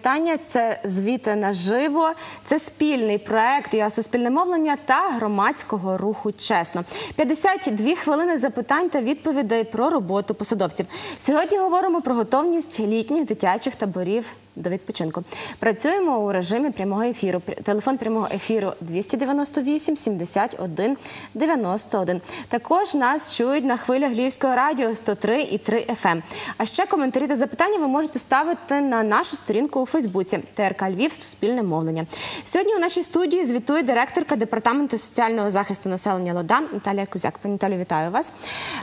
вітання. Це звіти наживо. Це спільний проект «Я суспільне мовлення та громадського руху. Чесно. 52 хвилини запитань та відповідей про роботу посадовців. Сьогодні говоримо про готовність літніх дитячих таборів до відпочинку. Працюємо у режимі прямого ефіру. Телефон прямого ефіру 298 71 91. Також нас чують на хвилях Львівського радіо 103 і 3 FM. А ще коментарі та запитання ви можете ставити на нашу сторінку у Фейсбуці ТРК Львів Суспільне мовлення. Сьогодні у нашій студії звітує директорка департаменту соціального захисту населення Лода Наталія Кузяк. Пані Наталію, вітаю вас.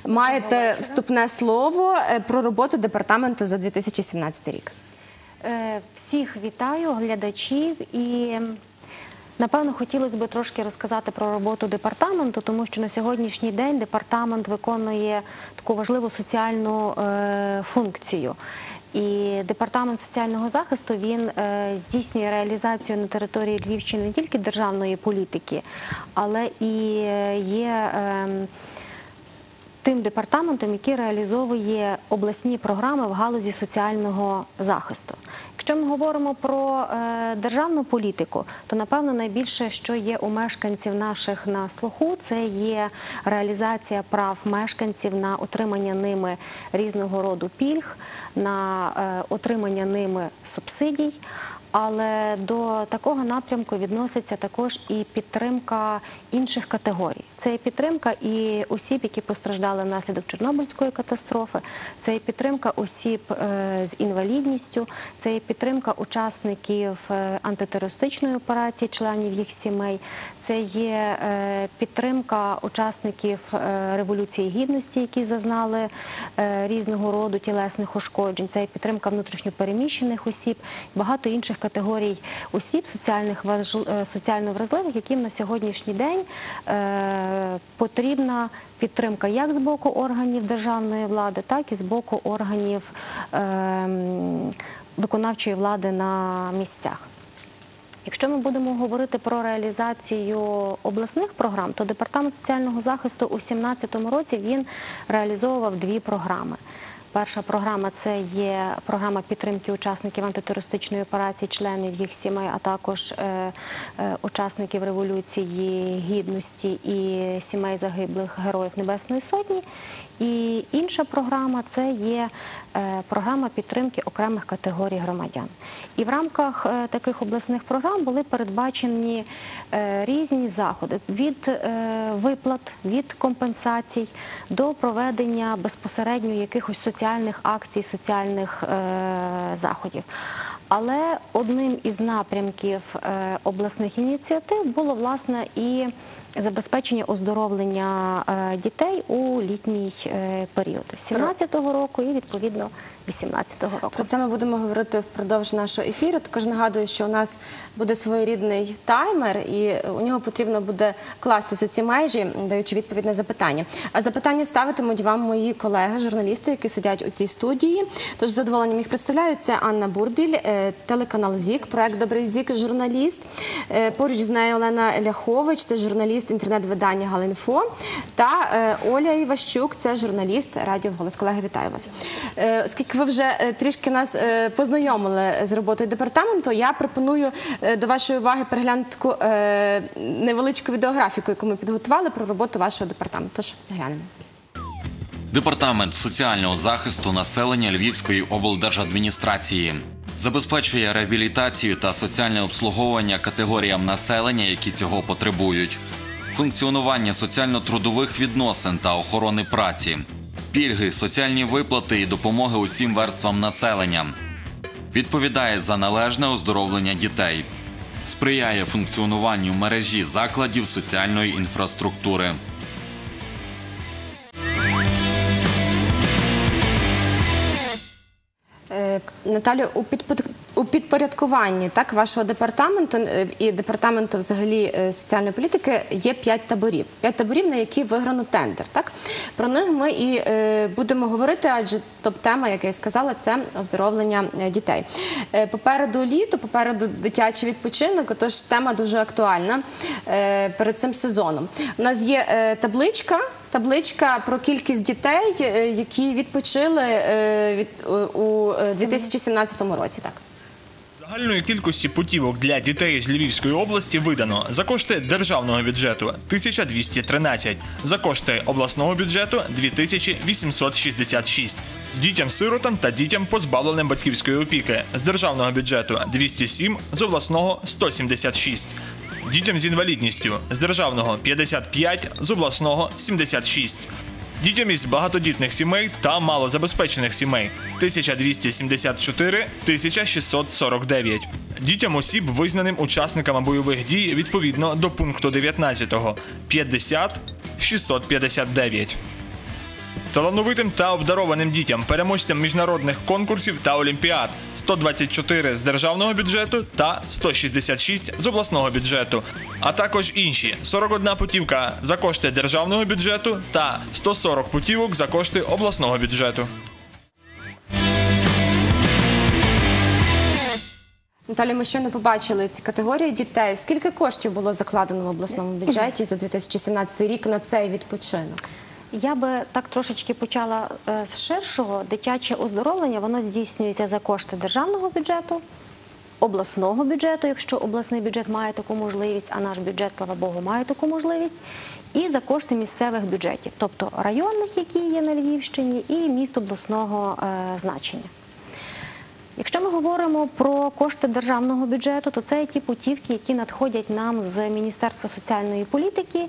Маєте вступне слово е, про роботу департаменту за 2017 рік. Е, Всіх вітаю, глядачів і. Напевно, хотілося б трошки розказати про роботу департаменту, тому що на сьогоднішній день департамент виконує таку важливу соціальну е, функцію. І департамент соціального захисту він е, здійснює реалізацію на території Львівщини не тільки державної політики, але і є. Тим департаментом, який реалізовує обласні програми в галузі соціального захисту. Якщо ми говоримо про е, державну політику, то напевно найбільше, що є у мешканців наших на слуху, це є реалізація прав мешканців на отримання ними різного роду пільг, на е, отримання ними субсидій. Але до такого напрямку відноситься також і підтримка інших категорій. Це і підтримка і осіб, які постраждали внаслідок Чорнобильської катастрофи, це і підтримка осіб е, з інвалідністю, це і підтримка учасників е, антитерористичної операції, членів їх сімей, це є е, підтримка учасників революції гідності, які зазнали різного роду тілесних ушкоджень. Це і підтримка внутрішньопереміщених осіб, багато інших категорій осіб е, соціально вразливих, яким на сьогоднішній день е, потрібна підтримка як з боку органів державної влади, так і з боку органів е, виконавчої влади на місцях. Якщо ми будемо говорити про реалізацію обласних програм, то департамент соціального захисту у 2017 році він реалізовував дві програми. Перша програма це є програма підтримки учасників антитерористичної операції, членів їх сімей, а також е, е, учасників революції гідності і сімей загиблих героїв Небесної Сотні. І інша програма це є е, програма підтримки окремих категорій громадян. І в рамках е, таких обласних програм були передбачені е, різні заходи від виплат, від компенсацій до проведення безпосередньо якихось соціальних акцій, соціальних заходів. Але одним із напрямків е, обласних ініціатив було власне і забезпечення оздоровлення е, дітей у літній е, період з 17-го року і відповідно 18-го року. Про це ми будемо говорити впродовж нашого ефіру. Також нагадую, що у нас буде своєрідний таймер, і у нього потрібно буде кластися ці межі, даючи відповідь на запитання. А запитання ставитимуть вам мої колеги, журналісти, які сидять у цій студії. Тож з задоволенням їх представляю. Це Анна Бурбіль, телеканал ЗІК, проект Добрий ЗІК, журналіст. Е, Поруч з нею Олена Ляхович, це журналіст інтернет-видання Галинфо. Та е, Оля Іващук, це журналіст Радіо Голос. Колеги, вітаю вас. Е, Оскільки ви вже е, трішки нас е, познайомили з роботою департаменту, я пропоную е, до вашої уваги переглянути таку е, невеличку відеографіку, яку ми підготували про роботу вашого департаменту. Тож глянемо. Департамент соціального захисту населення Львівської облдержадміністрації забезпечує реабілітацію та соціальне обслуговування категоріям населення, які цього потребують, функціонування соціально-трудових відносин та охорони праці, пільги, соціальні виплати і допомоги усім верствам населення, відповідає за належне оздоровлення дітей, сприяє функціонуванню мережі закладів соціальної інфраструктури. У підпод- у підпорядкуванні так вашого департаменту е, і департаменту взагалі е, соціальної політики є п'ять таборів. П'ять таборів, на які виграно тендер. Так про них ми і е, будемо говорити, адже топ-тема, як я сказала, це оздоровлення е, дітей. Е, попереду літо, попереду дитячий відпочинок. Отож тема дуже актуальна е, перед цим сезоном. У нас є е, табличка. Табличка про кількість дітей, е, які відпочили е, від, е, у е, 2017 році. Так. Загальної кількості путівок для дітей з Львівської області видано за кошти державного бюджету 1213, за кошти обласного бюджету 2866. Дітям-сиротам та дітям, позбавленим батьківської опіки з державного бюджету 207, з обласного 176. Дітям з інвалідністю з державного 55, з обласного 76. Дітям із багатодітних сімей та малозабезпечених сімей 1274 1649. Дітям осіб, визнаним учасниками бойових дій відповідно до пункту 19 50 659. Талановитим та обдарованим дітям, переможцям міжнародних конкурсів та олімпіад 124 з державного бюджету та 166 з обласного бюджету, а також інші 41 путівка за кошти державного бюджету та 140 путівок за кошти обласного бюджету. Наталі, ми ще не побачили ці категорії дітей. Скільки коштів було закладено в обласному бюджеті за 2017 рік на цей відпочинок? Я би так трошечки почала е, з ширшого. Дитяче оздоровлення воно здійснюється за кошти державного бюджету, обласного бюджету, якщо обласний бюджет має таку можливість, а наш бюджет, слава Богу, має таку можливість, і за кошти місцевих бюджетів, тобто районних, які є на Львівщині, і міст обласного е, значення. Якщо ми говоримо про кошти державного бюджету, то це ті путівки, які надходять нам з Міністерства соціальної політики,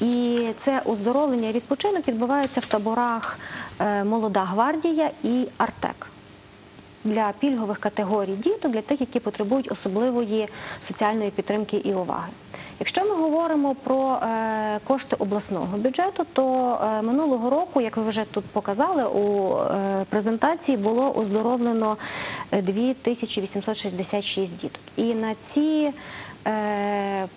і це оздоровлення і відпочинок відбувається в таборах е, Молода гвардія і Артек. Для пільгових категорій діток, для тих, які потребують особливої соціальної підтримки і уваги. Якщо ми говоримо про е, кошти обласного бюджету, то е, минулого року, як ви вже тут показали у е, презентації, було оздоровлено е, 2866 діток. І на ці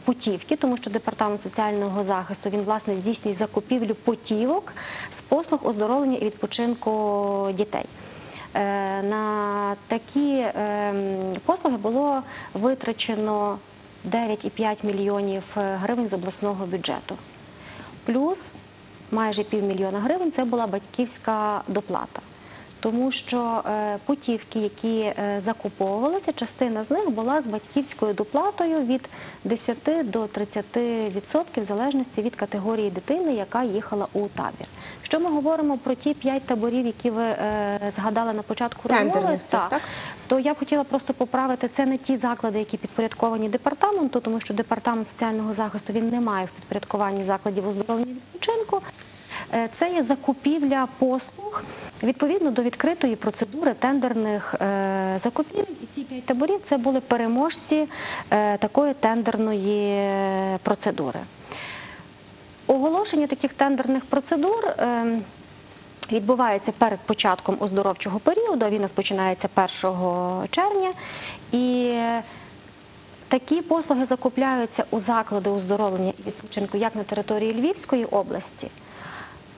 путівки, тому що департамент соціального захисту він власне здійснює закупівлю путівок з послуг оздоровлення і відпочинку дітей. На такі е, послуги було витрачено 9,5 мільйонів е, гривень з обласного бюджету. Плюс майже півмільйона гривень це була батьківська доплата. Тому що е, путівки, які е, закуповувалися, частина з них була з батьківською доплатою від 10 до 30% в залежності від категорії дитини, яка їхала у табір. Якщо ми говоримо про ті п'ять таборів, які ви е, згадали на початку розмови, цих, так? то я б хотіла просто поправити, це не ті заклади, які підпорядковані департаменту, тому що департамент соціального захисту він не має в підпорядкуванні закладів оздоровлення відпочинку. Е, Це є закупівля послуг відповідно до відкритої процедури тендерних е, закупівель. І ці п'ять таборів це були переможці е, такої тендерної процедури. Оголошення таких тендерних процедур. е, Відбувається перед початком оздоровчого періоду, він у нас починається 1 червня. І такі послуги закупляються у заклади оздоровлення і відпочинку як на території Львівської області,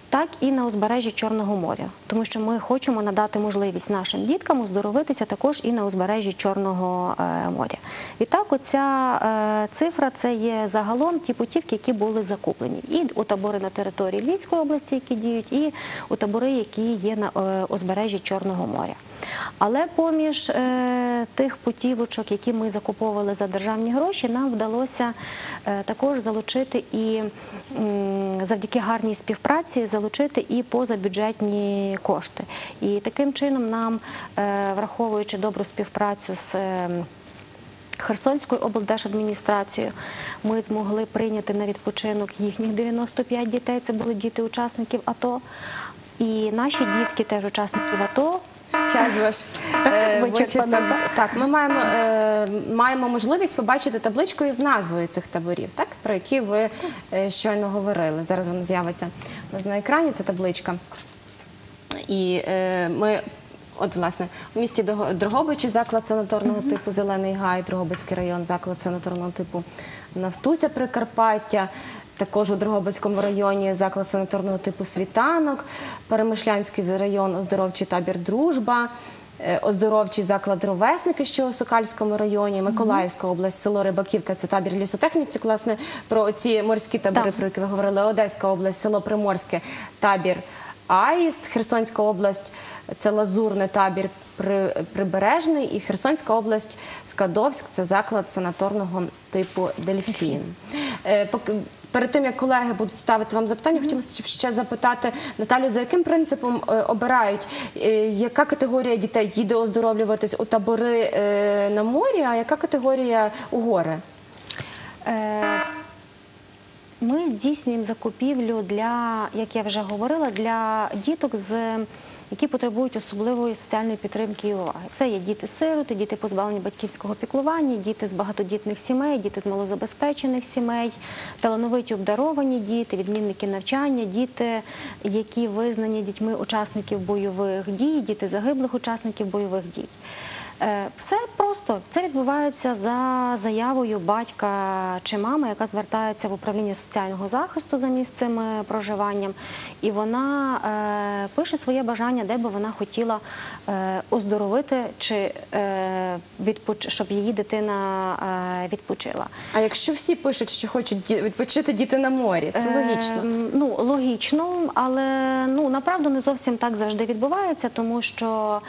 так і на узбережжі Чорного моря, тому що ми хочемо надати можливість нашим діткам оздоровитися також і на узбережжі Чорного моря. моря. Відтак, оця е, цифра це є загалом ті путівки, які були закуплені, і у табори на території Львівської області, які діють, і у табори, які є на е, узбережжі Чорного моря. Але поміж е, тих путівочок, які ми закуповували за державні гроші, нам вдалося е, також залучити і м, завдяки гарній співпраці залучити і позабюджетні кошти. І таким чином нам, е, враховуючи добру співпрацю з е, Херсонською облдержадміністрацією ми змогли прийняти на відпочинок їхніх 95 дітей. Це були діти учасників АТО. І наші дітки, теж учасників АТО, Час ваш е, Вичерпано, так? Ми маємо, е, маємо можливість побачити табличку із назвою цих таборів, так про які ви е, щойно говорили. Зараз вона з'явиться у нас на екрані. Ця табличка. І е, ми. От, власне, у місті Дрогобичі заклад санаторного типу Зелений Гай, Дрогобицький район, заклад санаторного типу Нафтуся Прикарпаття. Також у Дрогобицькому районі заклад санаторного типу Світанок, Перемишлянський район, оздоровчий табір Дружба, е, оздоровчий заклад Ровесники, що у Сокальському районі, Миколаївська область, село Рибаківка, це табір лісотехнік. Це власне про ці морські табори, про які ви говорили. Одеська область, село Приморське, табір Аїст, Херсонська область, це Лазурний табір Прибережний і Херсонська область, Скадовськ це заклад санаторного типу Дельфін. Перед тим як колеги будуть ставити вам запитання, хотілося б ще запитати Наталю, за яким принципом е, обирають, е, яка категорія дітей їде оздоровлюватись у табори е, на морі, а яка категорія у гори? Ми здійснюємо закупівлю для, як я вже говорила, для діток, з, які потребують особливої соціальної підтримки і уваги. Це є діти-сироти, діти позбавлені батьківського піклування, діти з багатодітних сімей, діти з малозабезпечених сімей, талановиті обдаровані діти, відмінники навчання, діти, які визнані дітьми учасників бойових дій, діти загиблих учасників бойових дій. Е, Все просто це відбувається за заявою батька чи мами, яка звертається в управління соціального захисту за місцем е, проживанням, і вона е, пише своє бажання, де би вона хотіла е, оздоровити, чи е, відпоч... щоб її дитина е, відпочила. А якщо всі пишуть, що хочуть відпочити діти на морі, це логічно. Е, ну, логічно, але ну, направду не зовсім так завжди відбувається, тому що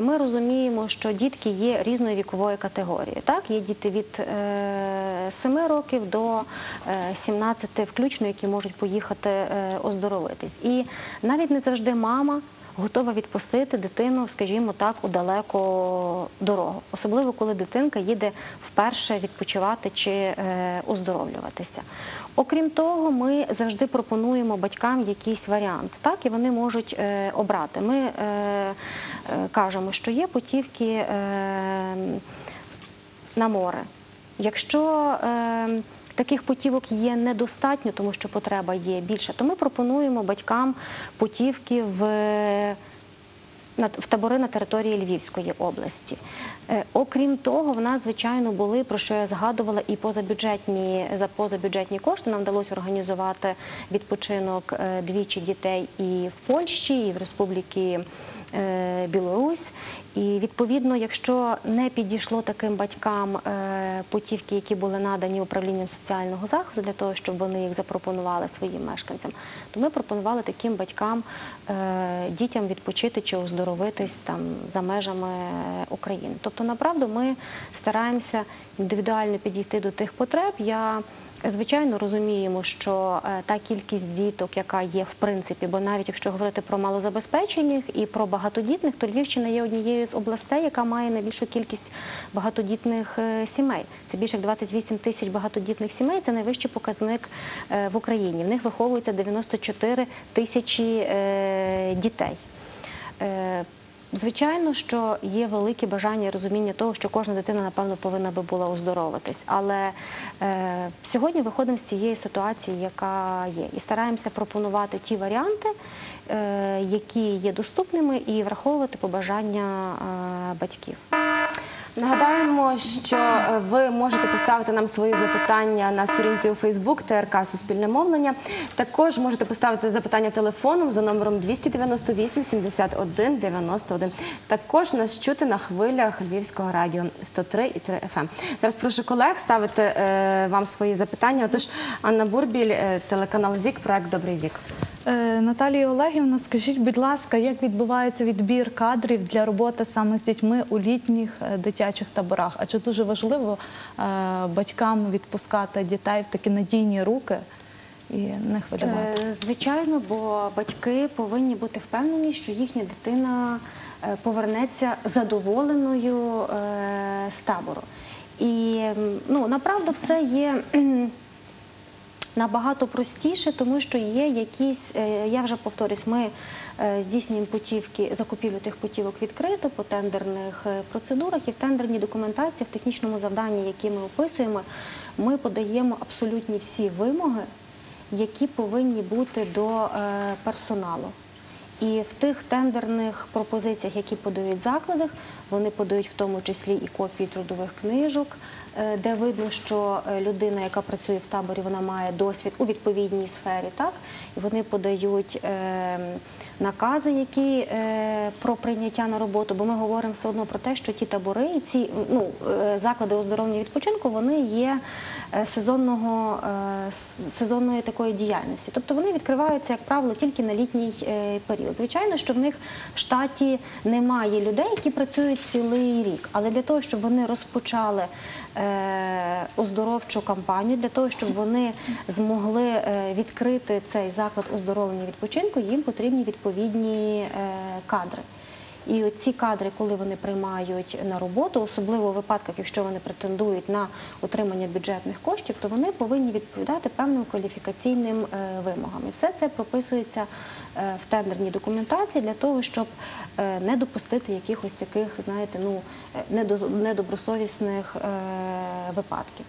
ми розуміємо, що дітки є різної вікової категорії. Так? Є діти від е, 7 років до е, 17 включно, які можуть поїхати е, оздоровитись. І навіть не завжди мама готова відпустити дитину, скажімо так, у далеку дорогу. Особливо, коли дитинка їде вперше відпочивати чи е, оздоровлюватися. Окрім того, ми завжди пропонуємо батькам якийсь варіант, так і вони можуть е, обрати. Ми е, е, кажемо, що є путівки е, на море. Якщо е, таких путівок є недостатньо, тому що потреба є більша, то ми пропонуємо батькам путівки в в табори на території Львівської області. Е, Окрім того, в нас, звичайно, були, про що я згадувала, і позабюджетні, за позабюджетні кошти нам вдалося організувати відпочинок е, двічі дітей і в Польщі, і в Республіки е, Білорусь. І відповідно, якщо не підійшло таким батькам е, путівки, які були надані управлінням соціального захисту для того, щоб вони їх запропонували своїм мешканцям, то ми пропонували таким батькам е, дітям відпочити чи оздоровитись там за межами України. Тобто, направду, ми стараємося індивідуально підійти до тих потреб. Я Звичайно, розуміємо, що е, та кількість діток, яка є в принципі, бо навіть якщо говорити про малозабезпечених і про багатодітних, то Львівщина є однією з областей, яка має найбільшу кількість багатодітних е, сімей. Це більше як 28 тисяч багатодітних сімей. Це найвищий показник е, в Україні. В них виховується 94 тисячі дітей. Звичайно, що є велике бажання і розуміння того, що кожна дитина, напевно, повинна би була оздоровитись. Але е, сьогодні виходимо з цієї ситуації, яка є, і стараємося пропонувати ті варіанти, е, які є доступними, і враховувати побажання е, батьків. Нагадаємо, що е, ви можете поставити нам свої запитання на сторінці у Фейсбук ТРК Суспільне мовлення. Також можете поставити запитання телефоном за номером 298 71 91. Також нас чути на хвилях Львівського радіо 103 і 3 FM. Зараз прошу колег ставити е, вам свої запитання. Отож, Анна Бурбіль, е, телеканал ЗІК, проект Добрий ЗІК. Е, Наталія Олегівна, скажіть, будь ласка, як відбувається відбір кадрів для роботи саме з дітьми у літніх е, дитячих таборах? Адже дуже важливо е, батькам відпускати дітей в такі надійні руки і не хвилюватися. Звичайно, бо батьки повинні бути впевнені, що їхня дитина повернеться задоволеною з табору. І ну, направду все є. Набагато простіше, тому що є якісь, е, я вже повторюсь, ми е, здійснюємо путівки, закупівлю тих путівок відкрито по тендерних е, процедурах і в тендерній документації, в технічному завданні, які ми описуємо, ми подаємо абсолютні всі вимоги, які повинні бути до персоналу. І в тих тендерних пропозиціях, які подають заклади, вони подають в тому числі і копії трудових книжок, де видно, що е, людина, яка працює в таборі, вона має досвід у відповідній сфері, так і вони подають е, накази, які е, про прийняття на роботу. Бо ми говоримо все одно про те, що ті табори і ці ну, е, заклади оздоровлення відпочинку вони є е, сезонного, е, сезонної такої діяльності. Тобто вони відкриваються, як правило, тільки на літній е, період. Звичайно, що в них в штаті немає людей, які працюють цілий рік. Але для того, щоб вони розпочали е, оздоровчу кампанію, для того, щоб вони змогли е, відкрити цей заклад оздоровлення відпочинку, їм потрібні відповідні е, кадри. І ці кадри, коли вони приймають на роботу, особливо у випадках, якщо вони претендують на отримання бюджетних коштів, то вони повинні відповідати певним кваліфікаційним е, вимогам. І все це прописується е, в тендерній документації для того, щоб е, не допустити якихось таких, знаєте, ну недобросовісних випадків.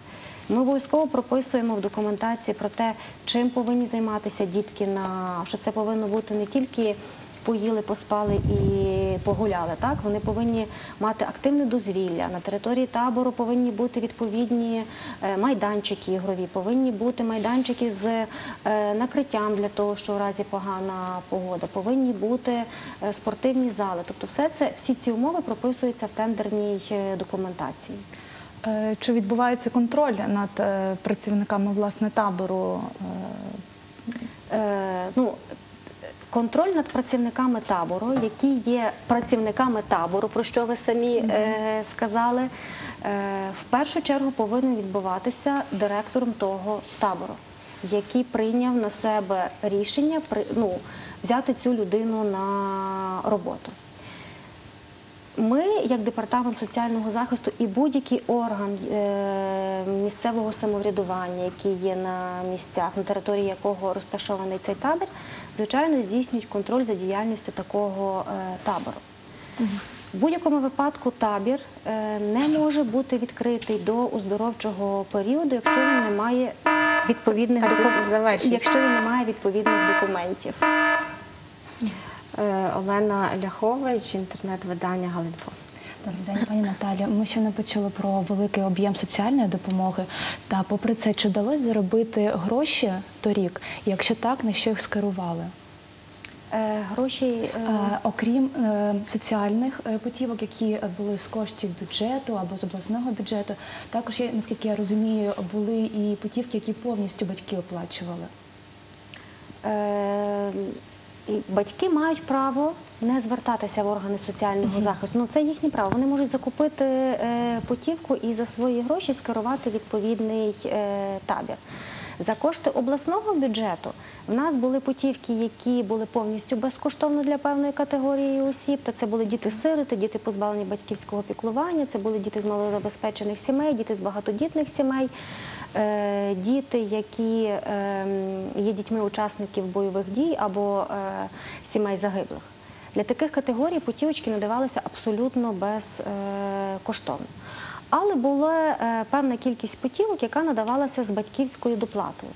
Ми обов'язково прописуємо в документації про те, чим повинні займатися дітки, на що це повинно бути не тільки поїли, поспали і погуляли. Так вони повинні мати активне дозвілля. На території табору повинні бути відповідні е, майданчики ігрові, повинні бути майданчики з е, накриттям для того, що в разі погана погода, повинні бути е, спортивні зали. Тобто, все це всі ці умови прописуються в тендерній документації. Чи відбувається контроль над працівниками власне табору? Е, ну, контроль над працівниками табору, які є працівниками табору, про що ви самі е, сказали, е, в першу чергу повинен відбуватися директором того табору, який прийняв на себе рішення при- ну, взяти цю людину на роботу. Ми, як департамент соціального захисту і будь-який орган е, місцевого самоврядування, який є на місцях, на території якого розташований цей табір, звичайно, здійснюють контроль за діяльністю такого е, табору. В будь-якому випадку табір е, не може бути відкритий до оздоровчого періоду, якщо він не має відповідних Так, доку- завершіть. якщо він не має відповідних документів. Е, Олена Ляхович, інтернет-видання Галинфо. Добрий день, пані Наталі. Ми щойно почули про великий об'єм соціальної допомоги. Та попри це, чи вдалося заробити гроші торік? Якщо так, на що їх скерували? Е, Гроші е, окрім е, соціальних путівок, які були з коштів бюджету або з обласного бюджету, також наскільки я розумію, були і путівки, які повністю батьки оплачували. Батьки мають право не звертатися в органи соціального захисту. Ну це їхнє право. Вони можуть закупити е, путівку і за свої гроші скерувати відповідний е, табір. За кошти обласного бюджету в нас були путівки, які були повністю безкоштовно для певної категорії осіб. То це були діти-сироти, діти позбавлені батьківського піклування, це були діти з малозабезпечених сімей, діти з багатодітних сімей. Е, діти, які ем, є дітьми учасників бойових дій або е, сімей загиблих. Для таких категорій путівочки надавалися абсолютно безкоштовно. Але була е, певна кількість путівок, яка надавалася з батьківською доплатою.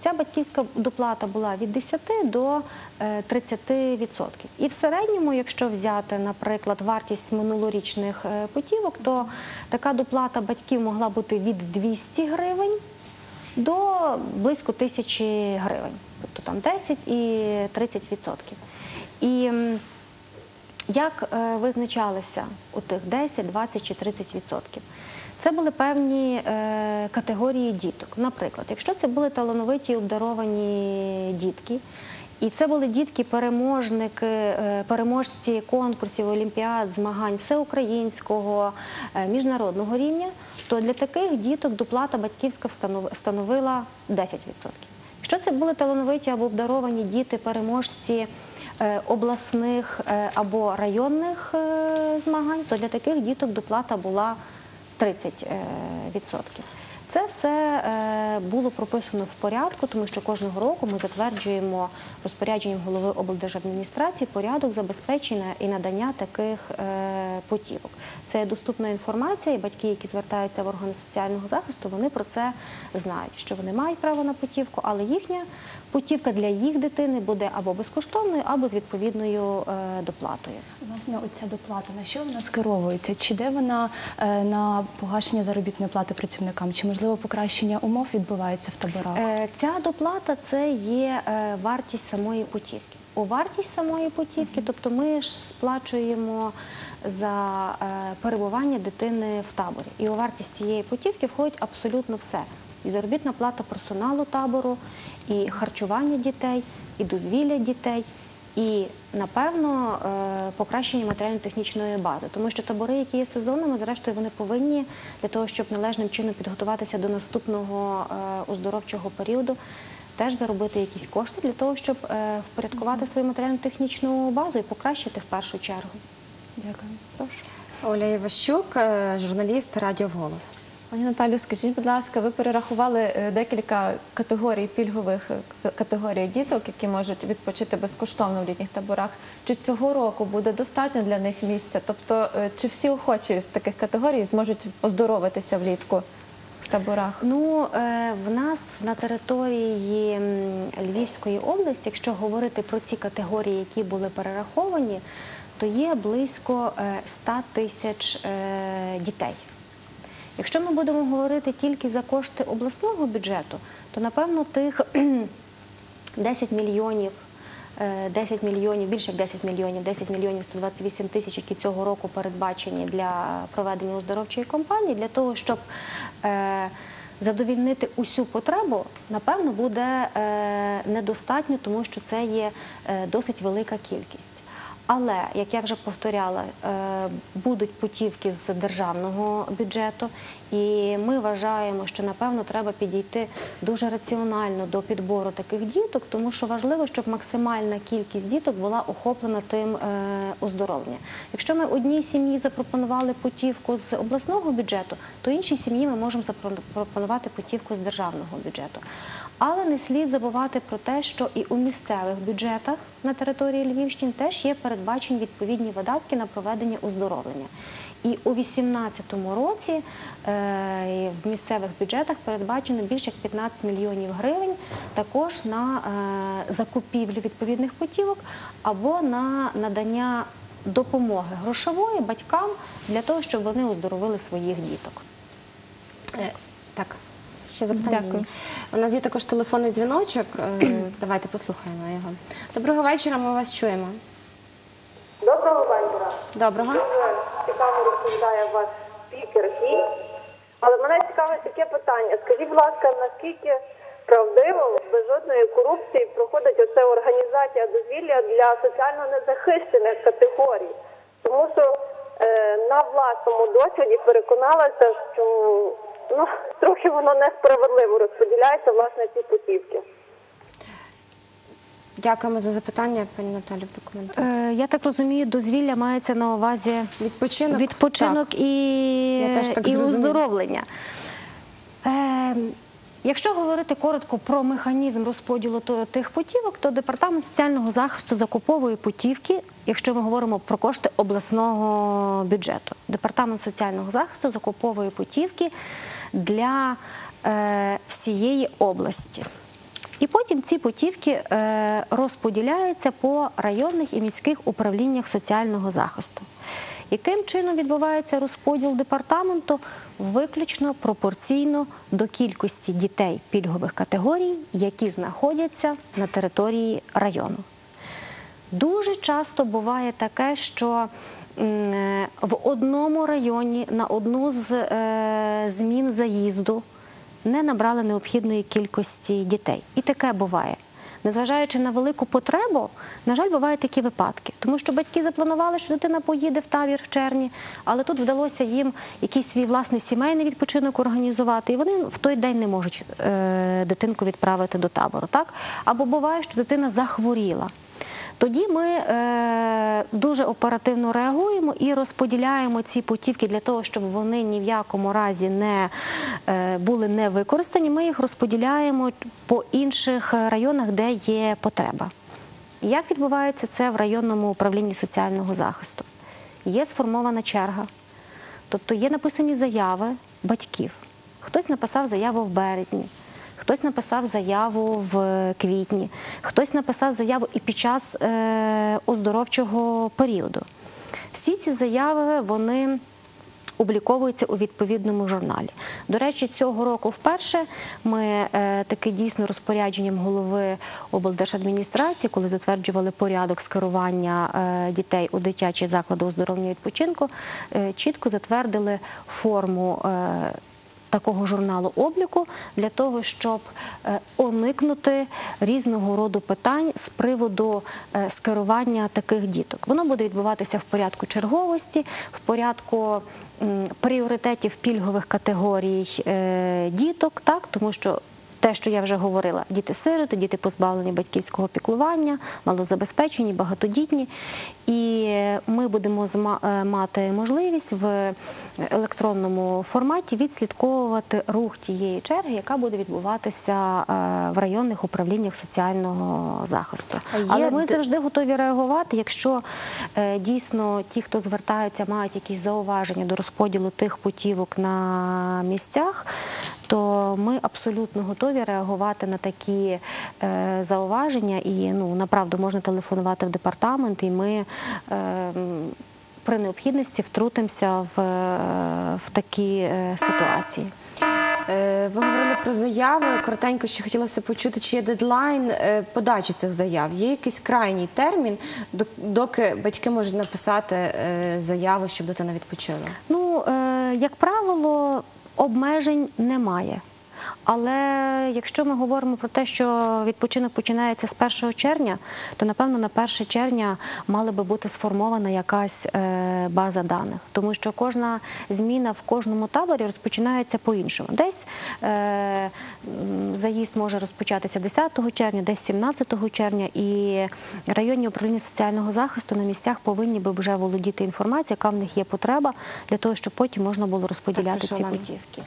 Ця батьківська доплата була від 10 до е, 30%. І в середньому, якщо взяти, наприклад, вартість минулорічних е, путівок, то така доплата батьків могла бути від 200 гривень до близько тисячі гривень, тобто там 10 і 30%. І як е, визначалися у тих 10, 20 чи 30 відсотків? Це були певні е, категорії діток. Наприклад, якщо це були талановиті обдаровані дітки, і це були дітки, переможники, е, переможці конкурсів, олімпіад, змагань всеукраїнського, е, міжнародного рівня, то для таких діток доплата батьківська становила 10%. Якщо це були талановиті або обдаровані діти, переможці обласних або районних змагань, то для таких діток доплата була 30%. Це все е, було прописано в порядку, тому що кожного року ми затверджуємо розпорядженням голови облдержадміністрації порядок забезпечення і надання таких е, путівок. Це доступна інформація, і батьки, які звертаються в органи соціального захисту, вони про це знають, що вони мають право на путівку, але їхня путівка для їх дитини буде або безкоштовною, або з відповідною е, доплатою. Власне, оця доплата на що вона скеровується? Чи де вона е, на погашення заробітної плати працівникам? Чи можливо покращення умов відбувається в таборах? Е, Ця доплата це є вартість самої путівки. У вартість самої путівки, тобто ми ж сплачуємо за перебування дитини в таборі. І у вартість цієї путівки входить абсолютно все. І заробітна плата персоналу табору, і харчування дітей, і дозвілля дітей, і напевно е, покращення матеріально-технічної бази, тому що табори, які є сезонними, зрештою вони повинні для того, щоб належним чином підготуватися до наступного е, оздоровчого періоду, теж заробити якісь кошти для того, щоб е, впорядкувати свою матеріально-технічну базу і покращити в першу чергу. Дякую. Прошу. Оля Іващук, журналіст Радіо Голос. Пані Наталю, скажіть, будь ласка, ви перерахували е, декілька категорій пільгових е, категорій діток, які можуть відпочити безкоштовно в літніх таборах. Чи цього року буде достатньо для них місця? Тобто, е, чи всі охочі з таких категорій зможуть оздоровитися влітку таборах? Ну, в нас на території Львівської області, якщо говорити про ці категорії, які були перераховані, то є близько е, 100 тисяч дітей. Якщо ми будемо говорити тільки за кошти обласного бюджету, то напевно тих 10 мільйонів. е, 10 мільйонів, більше як 10 мільйонів, 10 мільйонів 128 тисяч, які цього року передбачені для проведення оздоровчої кампанії, для того, щоб е, задовільнити усю потребу, напевно, буде е, недостатньо, тому що це є е, досить велика кількість. Але, як я вже повторяла, е, будуть путівки з державного бюджету, і ми вважаємо, що напевно треба підійти дуже раціонально до підбору таких діток, тому що важливо, щоб максимальна кількість діток була охоплена тим е, оздоровленням. Якщо ми одній сім'ї запропонували путівку з обласного бюджету, то іншій сім'ї ми можемо запропонувати путівку з державного бюджету. Але не слід забувати про те, що і у місцевих бюджетах на території Львівщини теж є передбачені відповідні видатки на проведення оздоровлення. І у 2018 році е, в місцевих бюджетах передбачено більше як 15 мільйонів гривень також на е, закупівлю відповідних путівок або на надання допомоги грошової батькам для того, щоб вони оздоровили своїх діток. Е, Так, ще запитання. Дякую. У нас є також телефонний дзвіночок. Е, Давайте послухаємо його. Доброго вечора, ми вас чуємо. Доброго вечора. Доброго. Дуже цікаво розповідає ваш спікер Гій. Але мене цікавить таке питання. Скажіть, будь ласка, наскільки правдиво без жодної корупції проходить оця організація дозвілля для соціально незахищених категорій? Тому що е, на власному досвіді переконалася, що ну трохи воно несправедливо розподіляється власне ці путівки. Дякуємо за запитання, пані Наталі. Е, Я так розумію, дозвілля мається на увазі Відпочинок. відпочинок і, Я теж так і оздоровлення. Е, якщо говорити коротко про механізм розподілу тих путівок, то департамент соціального захисту закуповує путівки, якщо ми говоримо про кошти обласного бюджету. Департамент соціального захисту закуповує путівки для е, всієї області. І потім ці путівки е, розподіляються по районних і міських управліннях соціального захисту. Яким чином відбувається розподіл департаменту? Виключно пропорційно до кількості дітей пільгових категорій, які знаходяться на території району. Дуже часто буває таке, що в одному районі на одну з е, змін заїзду не набрали необхідної кількості дітей. І таке буває. Незважаючи на велику потребу, на жаль, бувають такі випадки, тому що батьки запланували, що дитина поїде в табір в червні, але тут вдалося їм якийсь свій власний сімейний відпочинок організувати, і вони в той день не можуть е, дитинку відправити до табору. Або буває, що дитина захворіла. Тоді ми е, дуже оперативно реагуємо і розподіляємо ці путівки для того, щоб вони ні в якому разі не е, були не використані. Ми їх розподіляємо по інших районах, де є потреба. Як відбувається це в районному управлінні соціального захисту? Є сформована черга, тобто є написані заяви батьків. Хтось написав заяву в березні, хтось написав заяву в квітні, хтось написав заяву і під час е, оздоровчого періоду. Всі ці заяви вони обліковуються у відповідному журналі. До речі, цього року вперше ми е, таки дійсно розпорядженням голови облдержадміністрації, коли затверджували порядок скерування е, дітей у дитячі заклади оздоровлення відпочинку, е, чітко затвердили форму. е, такого журналу обліку для того, щоб е, уникнути різного роду питань з приводу е, скерування таких діток. Воно буде відбуватися в порядку черговості, в порядку пріоритетів пільгових категорій е, діток, так тому що. Те, що я вже говорила, діти-сироти, діти позбавлені батьківського піклування, малозабезпечені, багатодітні. І ми будемо е, мати можливість в електронному форматі відслідковувати рух тієї черги, яка буде відбуватися е, в районних управліннях соціального захисту. Є Але ми завжди готові реагувати, якщо е, дійсно ті, хто звертаються, мають якісь зауваження до розподілу тих путівок на місцях. То ми абсолютно готові реагувати на такі е, зауваження, і ну направду можна телефонувати в департамент, і ми при необхідності втрутимося в, е, в такі е, ситуації. Е, Ви говорили про заяви. Коротенько ще хотілося почути, чи є дедлайн подачі цих заяв. Є якийсь крайній термін, док- доки батьки можуть написати заяву, щоб дитина відпочила. Ну, як правило, обмежень немає. Але якщо ми говоримо про те, що відпочинок починається з 1 червня, то напевно на 1 червня мала би бути сформована якась е, база даних, тому що кожна зміна в кожному таборі розпочинається по-іншому. Десь е, заїзд може розпочатися 10 червня, десь 17 червня, і районні управління соціального захисту на місцях повинні би вже володіти інформацією, яка в них є потреба для того, щоб потім можна було розподіляти прошу, ці путівки.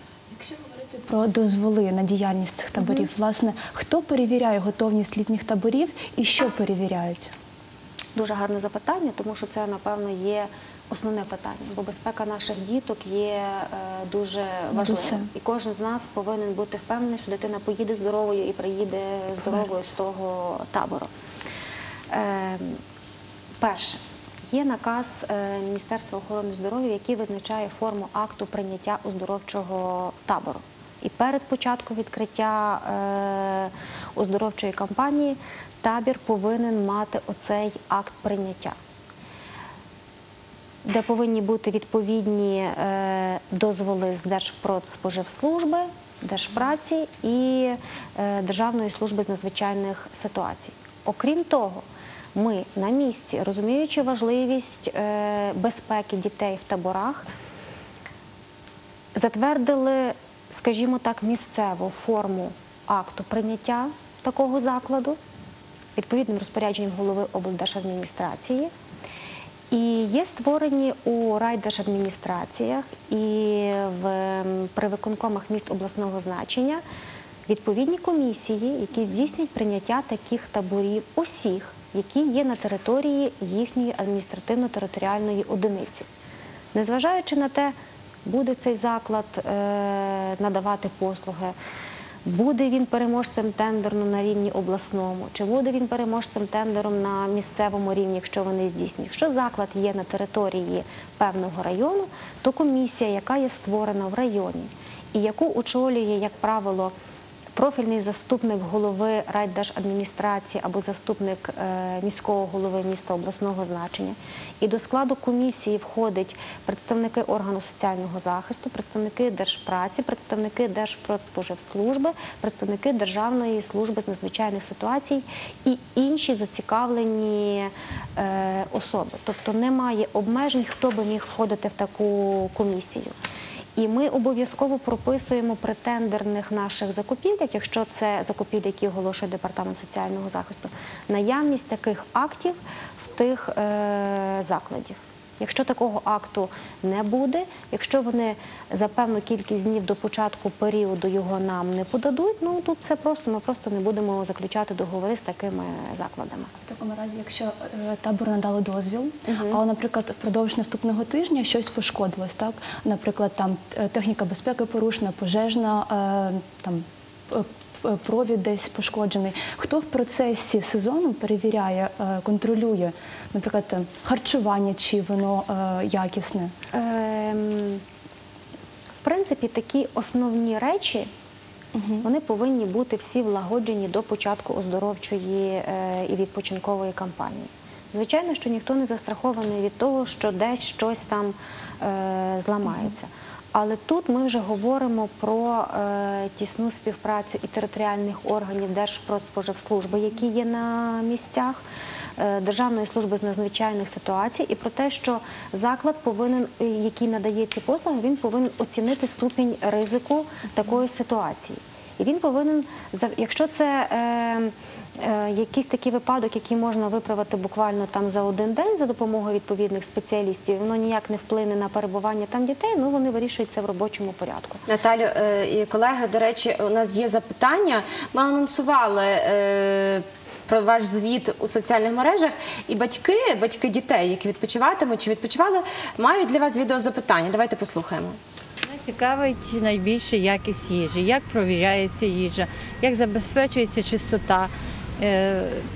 Про дозволи на діяльність цих таборів, власне, хто перевіряє готовність літніх таборів і що перевіряють? Дуже гарне запитання, тому що це, напевно, є основне питання, бо безпека наших діток є е, дуже важливою. І кожен з нас повинен бути впевнений, що дитина поїде здоровою і приїде здоровою з того табору. Е, перше. Є наказ е, Міністерства охорони здоров'я, який визначає форму акту прийняття оздоровчого табору. І перед початком відкриття е, оздоровчої кампанії табір повинен мати оцей акт прийняття де повинні бути відповідні е, дозволи з Держпродспоживслужби, Держпраці і е, Державної служби з надзвичайних ситуацій. Окрім того, ми на місці, розуміючи важливість безпеки дітей в таборах, затвердили, скажімо так, місцеву форму акту прийняття такого закладу відповідним розпорядженням голови облдержадміністрації. І є створені у райдержадміністраціях і в, при виконкомах міст обласного значення відповідні комісії, які здійснюють прийняття таких таборів усіх, які є на території їхньої адміністративно-територіальної одиниці. Незважаючи на те, буде цей заклад е, надавати послуги, буде він переможцем тендеру на рівні обласному, чи буде він переможцем тендером на місцевому рівні, якщо вони здійснюють. Якщо заклад є на території певного району, то комісія, яка є створена в районі і яку очолює, як правило, профільний заступник голови райдержадміністрації або заступник е, міського голови міста обласного значення. І до складу комісії входять представники органу соціального захисту, представники держпраці, представники Держпродспоживслужби, представники Державної служби з надзвичайних ситуацій і інші зацікавлені е, особи. Тобто немає обмежень, хто би міг входити в таку комісію. І ми обов'язково прописуємо при тендерних наших закупівлях, якщо це закупівлі, які оголошує департамент соціального захисту, наявність таких актів в тих е, закладів. Якщо такого акту не буде, якщо вони за певну кількість днів до початку періоду його нам не подадуть, ну тут це просто ми просто не будемо заключати договори з такими закладами. В такому разі, якщо е, табор надали дозвіл, але, наприклад, впродовж наступного тижня щось пошкодилось, так? Наприклад, там е, техніка безпеки порушена, пожежна, е, там провід десь пошкоджений. Хто в процесі сезону перевіряє, контролює, наприклад, харчування, чи воно е, якісне? Ем, в принципі, такі основні речі вони повинні бути всі влагоджені до початку оздоровчої е, і відпочинкової кампанії. Звичайно, що ніхто не застрахований від того, що десь щось там е, зламається. Але тут ми вже говоримо про е, тісну співпрацю і територіальних органів Держпродспоживслужби, які є на місцях. е, Державної служби з надзвичайних ситуацій, і про те, що заклад повинен, е, який надає ці послуги, він повинен оцінити ступінь ризику такої ситуації. І він повинен, якщо це е, якийсь такий випадок, який можна виправити буквально там за один день за допомогою відповідних спеціалістів, воно ніяк не вплине на перебування там дітей, ну вони вирішують це в робочому порядку. Наталю е, і колеги, до речі, у нас є запитання. Ми анонсували е, про ваш звіт у соціальних мережах, і батьки, батьки дітей, які відпочиватимуть чи відпочивали, мають для вас відеозапитання. Давайте послухаємо. Мене цікавить найбільше якість їжі, як провіряється їжа, як забезпечується чистота е,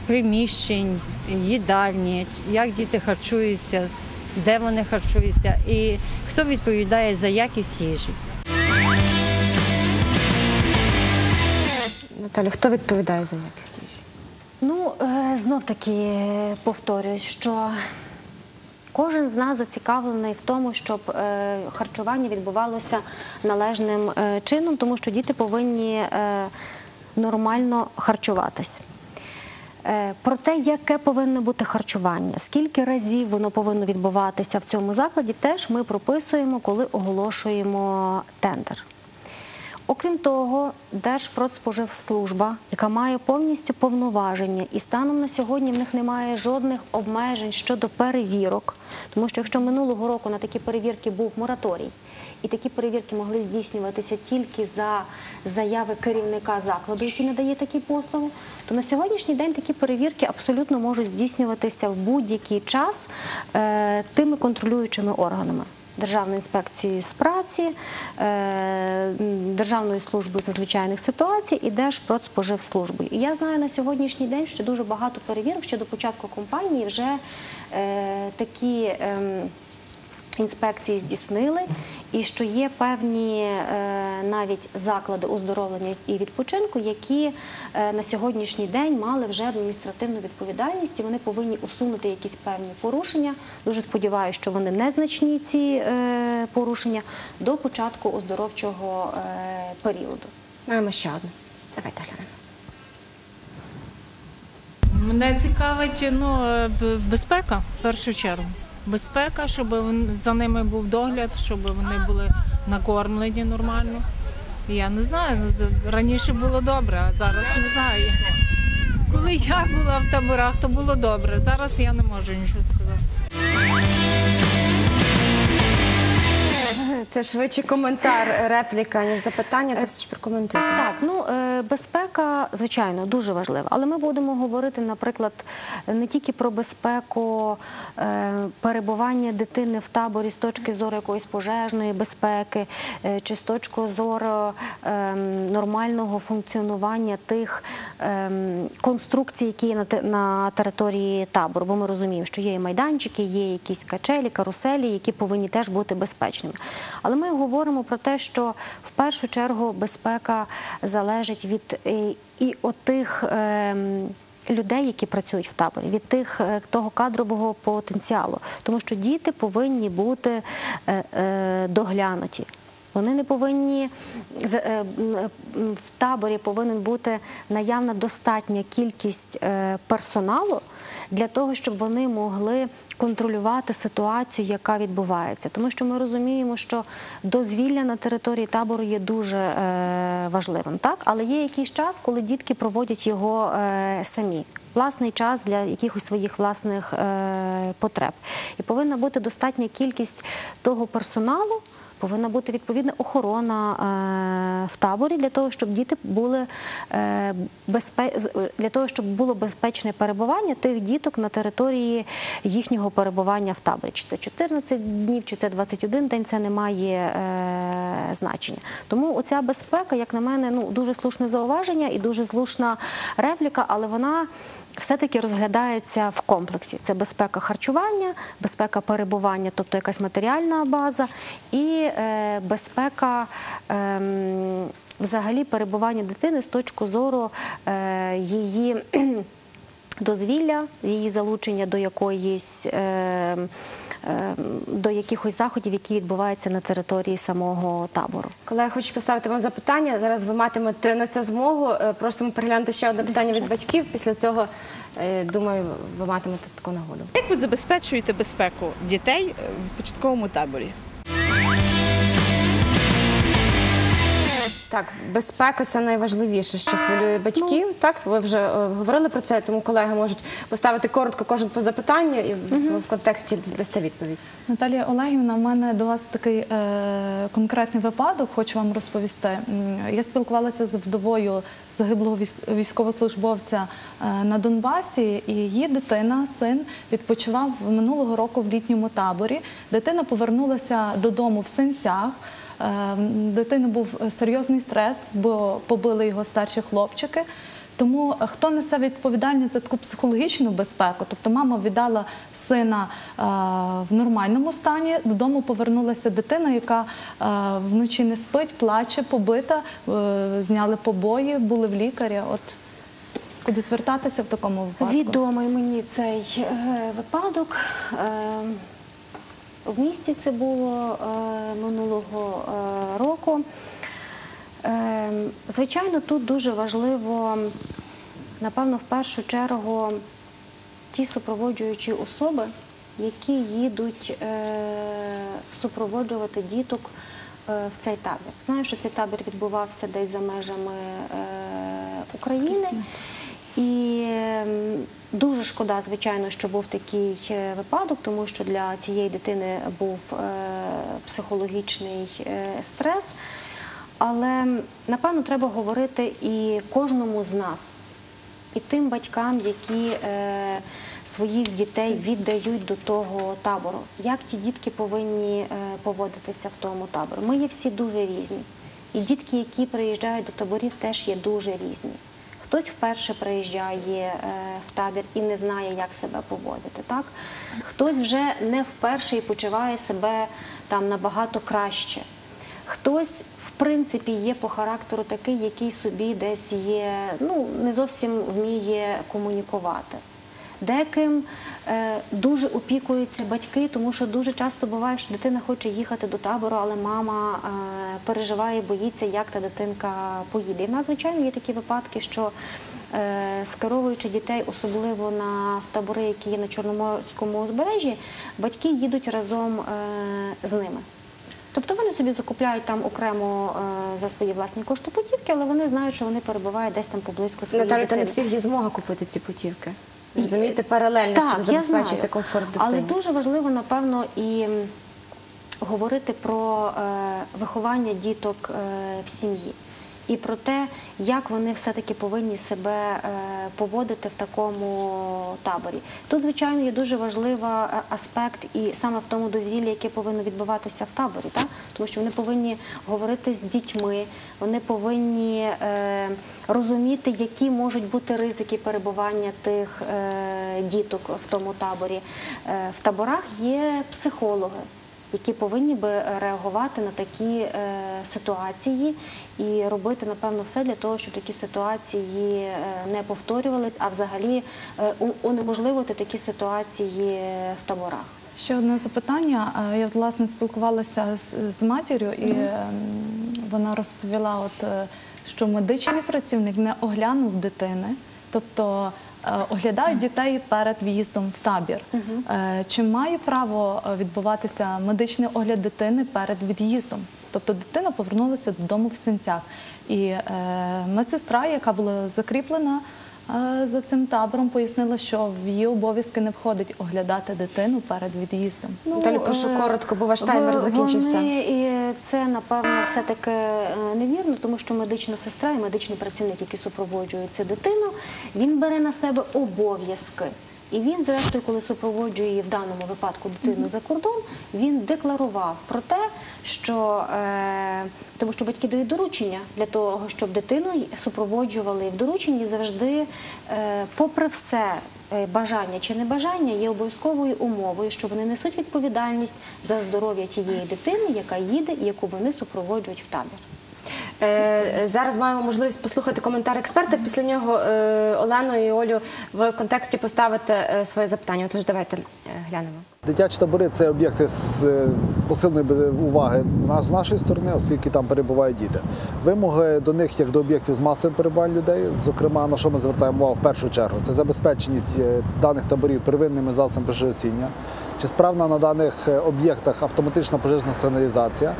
приміщень, їдальні, як діти харчуються, де вони харчуються, і хто відповідає за якість їжі. Наталю, хто відповідає за якість їжі? Ну, е, знов таки повторюсь, що кожен з нас зацікавлений в тому, щоб е, харчування відбувалося належним е, чином, тому що діти повинні е, нормально харчуватись. Е, Про те, яке повинно бути харчування, скільки разів воно повинно відбуватися в цьому закладі, теж ми прописуємо, коли оголошуємо тендер. Окрім того, Держпродспоживслужба, яка має повністю повноваження, і станом на сьогодні в них немає жодних обмежень щодо перевірок, тому що якщо минулого року на такі перевірки був мораторій, і такі перевірки могли здійснюватися тільки за заяви керівника закладу, який надає такі послуги, то на сьогоднішній день такі перевірки абсолютно можуть здійснюватися в будь-який час е, тими контролюючими органами. Державною інспекцією з праці, е, Державною службою з надзвичайних ситуацій і Держпродспоживслужбою. І я знаю на сьогоднішній день, що дуже багато перевірок ще до початку кампанії вже е, такі. Інспекції здійснили, і що є певні е, навіть заклади оздоровлення і відпочинку, які е, на сьогоднішній день мали вже адміністративну відповідальність, і вони повинні усунути якісь певні порушення. Дуже сподіваюся, що вони незначні ці е, порушення до початку оздоровчого періоду. Маємо ще одну. Давайте глянемо. Мене цікавить ну, безпека в першу чергу. Безпека, щоб за ними був догляд, щоб вони були накормлені нормально. Я не знаю, ну, раніше було добре, а зараз не знаю. Коли я була в таборах, то було добре. Зараз я не можу нічого сказати. Це швидше коментар, репліка, ніж запитання, та все ж прокоментуйте. Так, ну е, безпека, звичайно, дуже важлива. Але ми будемо говорити, наприклад, не тільки про безпеку е, перебування дитини в таборі з точки зору якоїсь пожежної безпеки, е, чи з точки зору нормального функціонування тих конструкцій, які є на території табору. Бо ми розуміємо, що є і майданчики, є якісь качелі, каруселі, які повинні теж бути безпечними. Але ми говоримо про те, що в першу чергу безпека залежить від е, і отих. ем, Людей, які працюють в таборі, від тих е, того кадрового потенціалу, тому що діти повинні бути е, доглянуті. Вони не повинні в таборі повинен бути наявна достатня кількість персоналу для того, щоб вони могли контролювати ситуацію, яка відбувається. Тому що ми розуміємо, що дозвілля на території табору є дуже е, важливим, так але є якийсь час, коли дітки проводять його е, самі. Власний час для якихось своїх власних е, потреб. І повинна бути достатня кількість того персоналу, повинна бути відповідна охорона е, в таборі для того, щоб діти були е, для того, щоб було безпечне перебування тих діток на території їхнього перебування в таборі. Чи це 14 днів, чи це 21 день, це не має е, значення. Тому оця безпека, як на мене, ну дуже слушне зауваження і дуже слушна репліка, але вона все-таки розглядається в комплексі. Це безпека харчування, безпека перебування, тобто якась матеріальна база, і е, безпека. ем, Взагалі перебування дитини з точки зору е, її дозвілля, її залучення до якоїсь е, до якихось заходів, які відбуваються на території самого табору. Колеги, хочу поставити вам запитання. Зараз ви матимете на це змогу. Е, Просимо переглянути ще одне питання від батьків. Після цього, е, думаю, ви матимете таку нагоду. Як ви забезпечуєте безпеку дітей е, в початковому таборі? Так, безпека це найважливіше, що хвилює батьків. Так, ви вже е, говорили про це, тому колеги можуть поставити коротко кожен по запитанню і в, в контексті дасте відповідь. Наталія Олегівна, в мене до вас такий е, конкретний випадок, хочу вам розповісти. Я спілкувалася з вдовою загиблого військ- військовослужбовця е, на Донбасі, і її дитина, син, відпочивав минулого року в літньому таборі. Дитина повернулася додому в синцях. Е, Дитини був серйозний стрес, бо побили його старші хлопчики. Тому е, хто несе відповідальність за таку психологічну безпеку? Тобто мама віддала сина е, в нормальному стані, додому повернулася дитина, яка е, вночі не спить, плаче, побита, зняли побої, були в лікаря. От куди звертатися в такому випадку? Відомий мені цей випадок. В місті це було е, минулого е, року. Е, звичайно, тут дуже важливо, напевно, в першу чергу ті супроводжуючі особи, які їдуть супроводжувати діток в цей табір. Знаю, що цей табір відбувався десь за межами України. І ем, дуже шкода, звичайно, що був такий е, випадок, тому що для цієї дитини був е, психологічний е, стрес. Але напевно треба говорити і кожному з нас, і тим батькам, які своїх дітей віддають до того табору. Як ті дітки повинні поводитися в тому таборі? Ми є всі дуже різні. І дітки, які приїжджають до таборів, теж є дуже різні. Хтось вперше приїжджає е, в табір і не знає, як себе поводити. Так? Хтось вже не вперше і почуває себе там набагато краще. Хтось, в принципі, є по характеру такий, який собі десь є, ну, не зовсім вміє комунікувати. Деким дуже опікуються батьки, тому що дуже часто буває, що дитина хоче їхати до табору, але мама е, переживає, боїться, як та дитинка поїде. І в нас, звичайно, є такі випадки, що е, скеровуючи дітей, особливо на табори, які є на Чорноморському узбережжі, батьки їдуть разом е, з ними. Тобто вони собі закупляють там окремо е, за свої власні кошти путівки, але вони знають, що вони перебувають десь там поблизько своєї Наталі, та не всіх є змога купити ці путівки. Розумієте, паралельно, щоб забезпечити комфорт дитини. Але дуже важливо, напевно, і говорити про е, виховання діток е, в сім'ї. І про те, як вони все-таки повинні себе е, поводити в такому таборі. Тут, звичайно, є дуже важливий аспект, і саме в тому дозвіллі, яке повинно відбуватися в таборі, тому що вони повинні говорити з дітьми, вони повинні е, розуміти, які можуть бути ризики перебування тих е, діток в тому таборі. Е, в таборах є психологи які повинні би реагувати на такі е, ситуації і робити, напевно, все для того, щоб такі ситуації е, не повторювались, а взагалі е, унеможливити такі ситуації в таборах. Ще одне запитання. Я власне спілкувалася з, матір'ю, і ем, вона розповіла, от, що медичний працівник не оглянув дитини, тобто оглядають дітей перед в'їздом в табір. Е, Чи має право е, відбуватися медичний огляд дитини перед від'їздом? Тобто дитина повернулася додому в синцях. І е, медсестра, яка була закріплена е, за цим табором, пояснила, що в її обов'язки не входить оглядати дитину перед від'їздом. Толі прошу е, коротко, бо ваш таймер закінчився. Вони, і це, напевно, все-таки е, невірно, тому що медична сестра і медичний працівник, які супроводжують цю дитину, він бере на себе обов'язки. І він, зрештою, коли супроводжує її в даному випадку дитину за кордон, він декларував про те, що е, тому що батьки дають доручення для того, щоб дитину супроводжували І в дорученні завжди, е, попри все, е, бажання чи небажання є обов'язковою умовою, що вони несуть відповідальність за здоров'я тієї дитини, яка їде і яку вони супроводжують в табір. Е, Зараз маємо можливість послухати коментар експерта. Після нього е, Олену і Олю в контексті поставити е, своє запитання. Отож, давайте глянемо. Дитячі табори це об'єкти з посиленої уваги з нашої сторони, оскільки там перебувають діти. Вимоги до них як до об'єктів з масовим перебуванням людей. Зокрема, на що ми звертаємо увагу в першу чергу, це забезпеченість даних таборів первинними засобами пожежогасіння, чи справна на даних е, об'єктах автоматична пожежна сигналізація,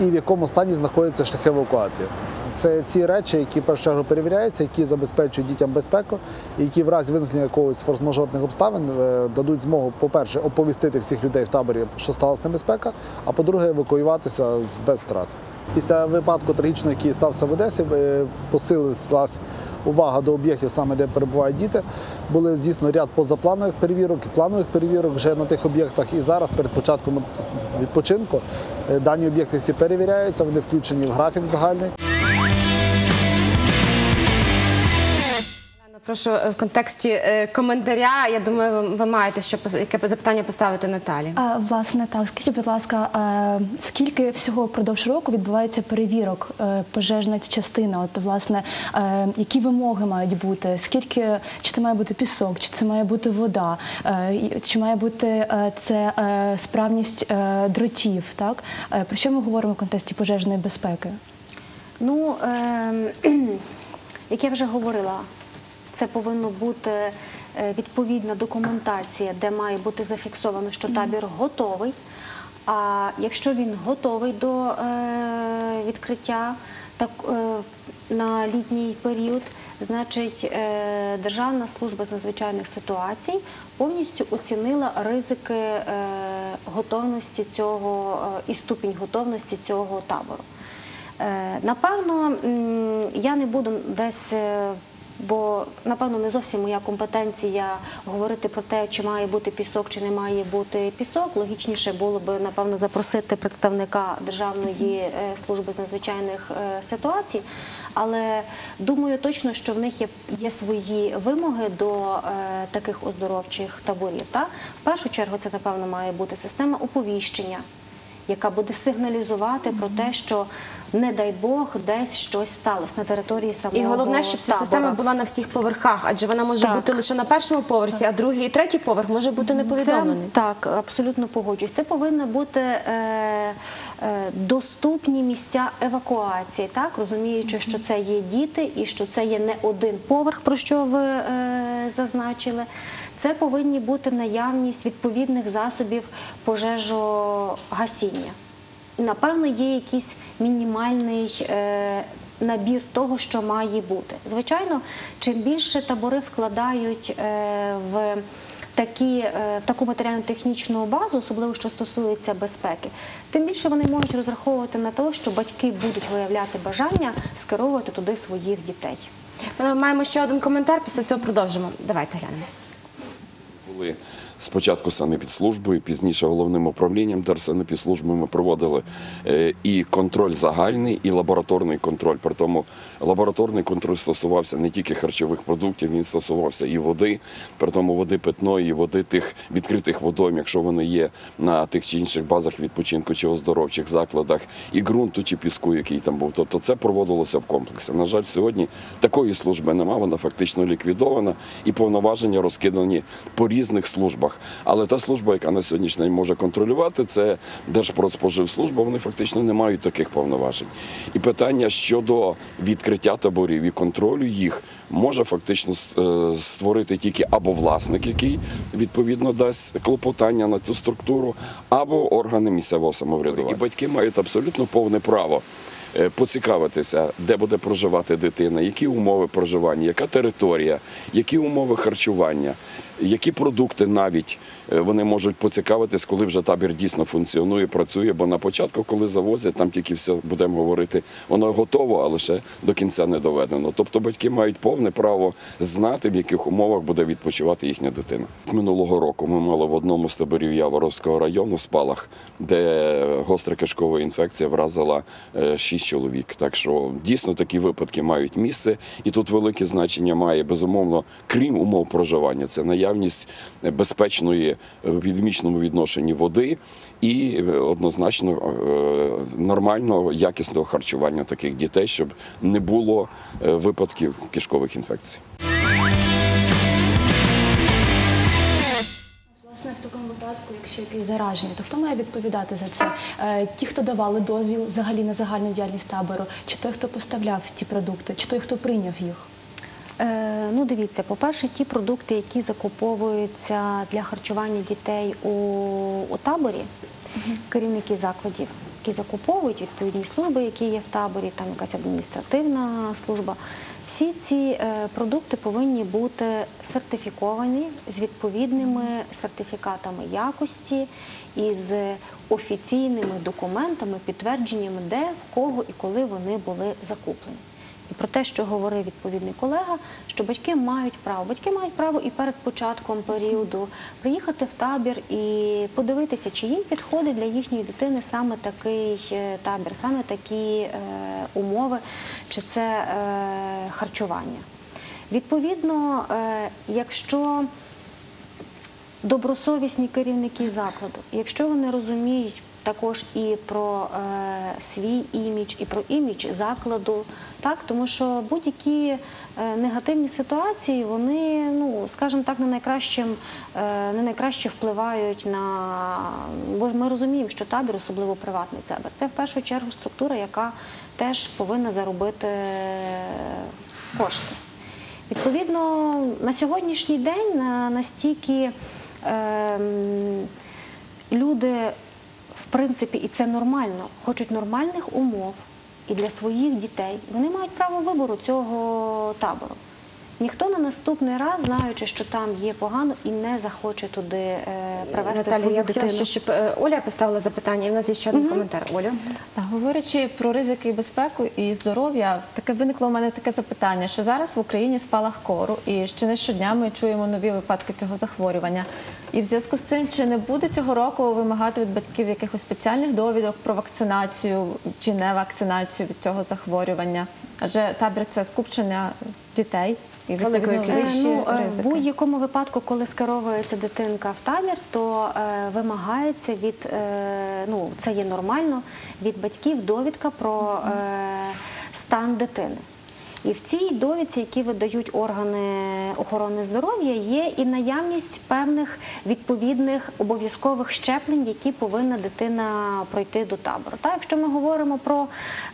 і в якому стані знаходяться шляхи евакуації. Це ці речі, які в першу чергу перевіряються, які забезпечують дітям безпеку, і які в разі виникнення якогось форс-мажорних обставин е, дадуть змогу, по-перше, оповістити всіх людей в таборі, що сталася небезпека, а по-друге, евакуюватися без втрат. Після випадку трагічного, який стався в Одесі, е, посилилась увага до об'єктів, саме де перебувають діти. Були здійснено ряд позапланових перевірок і планових перевірок вже на тих об'єктах. І зараз, перед початком відпочинку, е, дані об'єкти всі перевіряються, вони включені в графік загальний. Прошу е, в контексті е, коментаря. Я думаю, ви, маєте що яке запитання поставити Наталі. А, власне, так, скажіть, будь ласка, скільки всього впродовж року відбувається перевірок е, пожежна частина? От, власне, які вимоги мають бути? Скільки чи це має бути пісок, чи це має бути вода, чи має бути це справність дротів? Так про що ми говоримо в контексті пожежної безпеки? Ну, ем, як я вже говорила, це повинна бути е, відповідна документація, де має бути зафіксовано, що табір готовий. А якщо він готовий до е, відкриття так, е, на літній період, значить Державна служба з надзвичайних ситуацій повністю оцінила ризики готовності цього і ступінь готовності цього табору. Напевно, я не буду десь, бо напевно не зовсім моя компетенція говорити про те, чи має бути пісок, чи не має бути пісок. Логічніше було б напевно запросити представника Державної е, служби з надзвичайних е, ситуацій. Але думаю точно, що в них є, є свої вимоги до е, таких оздоровчих таборів. Та? В першу чергу це, напевно, має бути система оповіщення яка буде сигналізувати про те, що не дай Бог десь щось сталося на території самого І головне, щоб ця табора. система була на всіх поверхах, адже вона може Так. бути лише на першому поверсі, а другий і третій поверх може бути не повідомлений. Це, так, абсолютно погоджуюсь. Це повинні бути е, е, доступні місця евакуації, так розуміючи, що це є діти і що це є не один поверх, про що ви е, зазначили. Це повинні бути наявність відповідних засобів пожежогасіння. Напевно, є якийсь мінімальний е, набір того, що має бути. Звичайно, чим більше табори вкладають е, в такі, е, в таку матеріально-технічну базу, особливо що стосується безпеки, тим більше вони можуть розраховувати на те, що батьки будуть виявляти бажання скеровувати туди своїх дітей. Ми маємо ще один коментар, після цього продовжимо. Давайте глянемо. Були спочатку санепідслужбою, пізніше головним управлінням Держсанепідслужби ми проводили е, і контроль загальний, і лабораторний контроль. При тому лабораторний контроль стосувався не тільки харчових продуктів, він стосувався і води, при тому води питної, води тих відкритих водойм, якщо вони є на тих чи інших базах відпочинку чи оздоровчих закладах, і ґрунту чи піску, який там був. Тобто це проводилося в комплексі. На жаль, сьогодні такої служби немає, вона фактично ліквідована, і повноваження розкидані по різних службах. Але та служба, яка на сьогоднішній день може контролювати, це Держпродспоживслужба, вони фактично не мають таких повноважень. І питання щодо відкриття таборів і контролю їх може фактично е, створити тільки або власник, який відповідно дасть клопотання на цю структуру, або органи місцевого самоврядування. І батьки мають абсолютно повне право е, поцікавитися, де буде проживати дитина, які умови проживання, яка територія, які умови харчування, які продукти навіть е, вони можуть поцікавитись, коли вже табір дійсно функціонує, працює. Бо на початку, коли завозять, там тільки все будемо говорити, воно готово, але ще до кінця не доведено. Тобто батьки мають повне право знати, в яких умовах буде відпочивати їхня дитина. Минулого року ми мали в одному з таборів Яворовського району спалах, де гостра кишкова інфекція вразила е, шість чоловік. Так що дійсно такі випадки мають місце, і тут велике значення має безумовно, крім умов проживання, це наявність безпечної е, в епідемічному відношенні води і е, однозначно е, нормального якісного харчування таких дітей, щоб не було е, випадків кишкових інфекцій. В такому випадку, якщо чи якесь зараження, то хто має відповідати за це? Ті, хто давали дозвіл взагалі на загальну діяльність табору, чи той, хто поставляв ті продукти, чи той, хто прийняв їх? Е, ну, дивіться, по-перше, ті продукти, які закуповуються для харчування дітей у, у таборі, керівники закладів, які закуповують відповідні служби, які є в таборі, там якась адміністративна служба. Всі ці е, продукти повинні бути сертифіковані з відповідними сертифікатами якості і з офіційними документами, підтвердженнями, де, в кого і коли вони були закуплені. І про те, що говорив відповідний колега, що батьки мають право. Батьки мають право і перед початком періоду приїхати в табір і подивитися, чи їм підходить для їхньої дитини саме такий е, табір, саме такі е, умови, чи це е, харчування. Відповідно, якщо добросовісні керівники закладу, якщо вони розуміють також і про е, свій імідж, і про імідж закладу, так тому що будь-які е, негативні ситуації, вони, ну скажімо так, не е, найкраще впливають на бо ми розуміємо, що табір, особливо приватний табір, це в першу чергу структура, яка теж повинна заробити кошти. Відповідно, на сьогоднішній день настільки ем, люди, принципі, і це нормально, хочуть нормальних умов і для своїх дітей. Вони мають право вибору цього табору. Ніхто на наступний раз, знаючи, що там є погано, і не захоче туди е, привезти Наталю, свою я дитину. хотіла, ще, щоб е, Оля поставила запитання, і в нас є ще один коментар. Оля. Так, говорячи про ризики і безпеку і здоров'я, таке виникло у мене таке запитання, що зараз в Україні спалах кору, і ще не щодня ми чуємо нові випадки цього захворювання. І в зв'язку з цим, чи не буде цього року вимагати від батьків якихось спеціальних довідок про вакцинацію чи не вакцинацію від цього захворювання? Адже табір це скупчення дітей і Великої кількості. Е, ну, е, В будь-якому випадку, коли скеровується дитинка в табір, то е, вимагається від е, ну це є нормально від батьків довідка про е, стан дитини. І в цій довідці, які видають органи охорони здоров'я, є і наявність певних відповідних обов'язкових щеплень, які повинна дитина пройти до табору. Так, якщо ми говоримо про